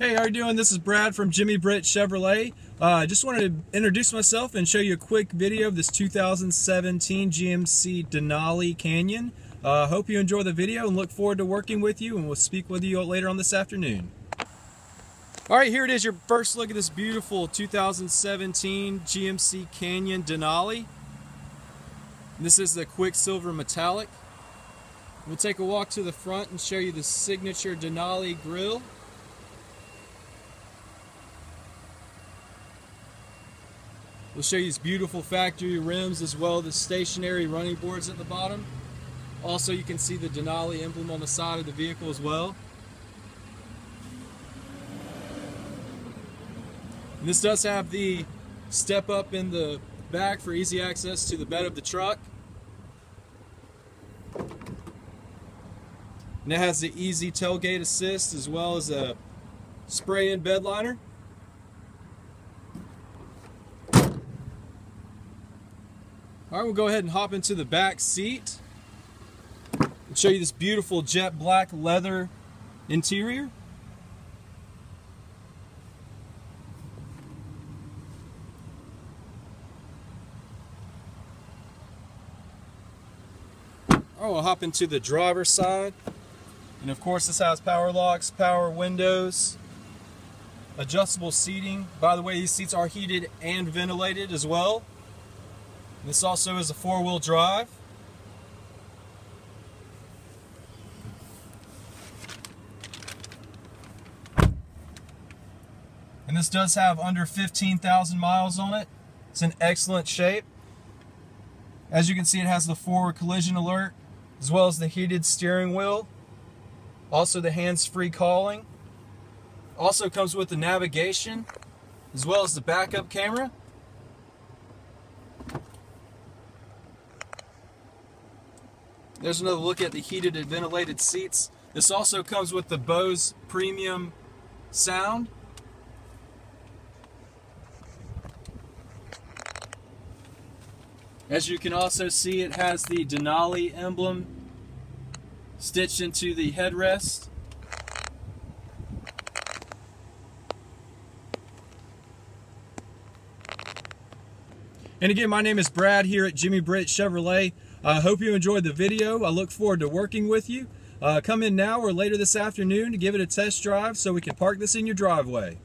Hey, how are you doing? This is Brad from Jimmy Britt Chevrolet. I uh, just wanted to introduce myself and show you a quick video of this 2017 GMC Denali Canyon. Uh, hope you enjoy the video and look forward to working with you and we'll speak with you later on this afternoon. All right, here it is, your first look at this beautiful 2017 GMC Canyon Denali. This is the Quicksilver Metallic. We'll take a walk to the front and show you the signature Denali grille. We'll show you these beautiful factory rims as well the stationary running boards at the bottom. Also, you can see the Denali emblem on the side of the vehicle as well. And this does have the step up in the back for easy access to the bed of the truck. And it has the easy tailgate assist as well as a spray-in bed liner. All right, we'll go ahead and hop into the back seat and show you this beautiful jet black leather interior. Oh, we'll hop into the driver's side. And of course, this has power locks, power windows, adjustable seating. By the way, these seats are heated and ventilated as well. This also is a four-wheel drive. And this does have under 15,000 miles on it. It's in excellent shape. As you can see, it has the forward collision alert, as well as the heated steering wheel. Also the hands-free calling. Also comes with the navigation, as well as the backup camera. There's another look at the heated and ventilated seats. This also comes with the Bose premium sound. As you can also see, it has the Denali emblem stitched into the headrest. And again, my name is Brad here at Jimmy Britt Chevrolet. I hope you enjoyed the video. I look forward to working with you. Uh, come in now or later this afternoon to give it a test drive so we can park this in your driveway.